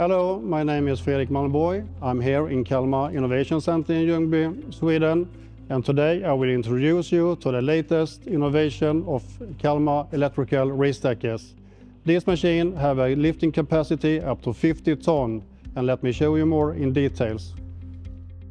Hello, my name is Fredrik Malmborg. I'm here in Kalmar Innovation Center in Ljungby, Sweden. And today I will introduce you to the latest innovation of Kalmar electrical reach stackers. This machine have a lifting capacity up to 50 ton and let me show you more in details.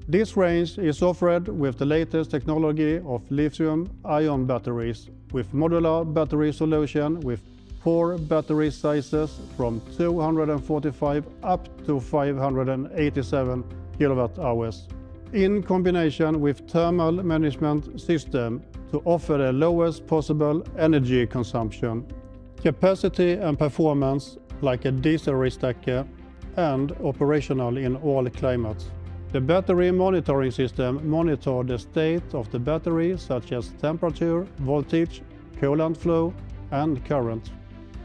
This range is offered with the latest technology of lithium-ion batteries with modular battery solution with four battery sizes from 245 up to 587 kilowatt hours, in combination with thermal management system to offer the lowest possible energy consumption, capacity and performance like a diesel reachstacker, and operational in all climates. The battery monitoring system monitors the state of the battery such as temperature, voltage, coolant flow and current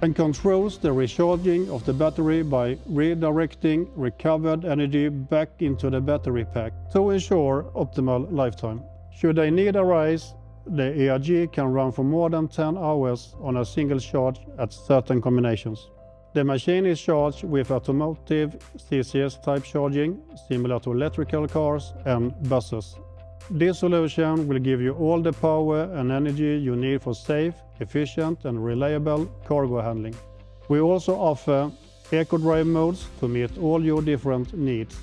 and controls the recharging of the battery by redirecting recovered energy back into the battery pack to ensure optimal lifetime. Should a need arise, the ERG can run for more than 10 hours on a single charge at certain combinations. The machine is charged with automotive CCS type charging, similar to electrical cars and buses. This solution will give you all the power and energy you need for safe, efficient and reliable cargo handling. We also offer eco-drive modes to meet all your different needs.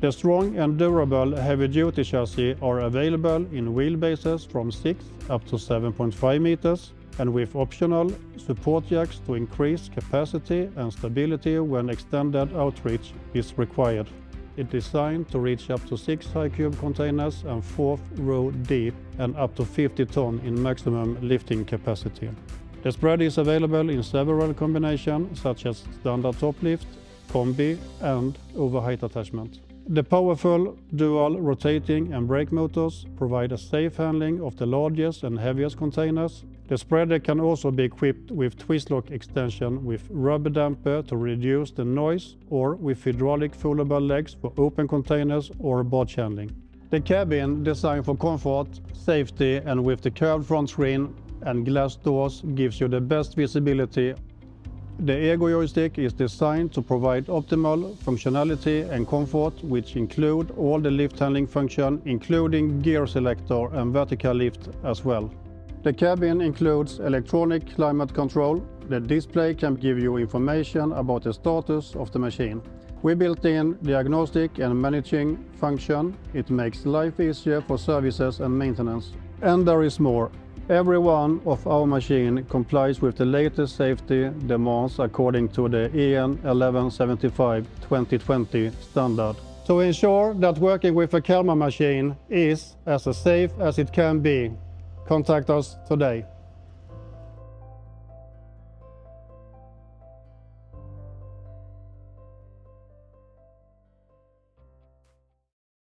The strong and durable heavy-duty chassis are available in wheelbases from 6 up to 7.5 meters and with optional support jacks to increase capacity and stability when extended outreach is required. It's designed to reach up to 6 high cube containers and 4th row deep and up to 50 ton in maximum lifting capacity. The spread is available in several combinations such as standard top lift, combi and overheight attachment. The powerful dual rotating and brake motors provide a safe handling of the largest and heaviest containers. The spreader can also be equipped with twist lock extension with rubber damper to reduce the noise or with hydraulic foldable legs for open containers or barge handling. The cabin designed for comfort, safety and with the curved front screen and glass doors gives you the best visibility the Ego joystick is designed to provide optimal functionality and comfort, which include all the lift handling function, including gear selector and vertical lift as well. The cabin includes electronic climate control. The display can give you information about the status of the machine. We built in diagnostic and managing function. It makes life easier for services and maintenance. And there is more. Every one of our machine complies with the latest safety demands according to the EN 1175 2020 standard. To ensure that working with a Kalmar machine is as safe as it can be, contact us today.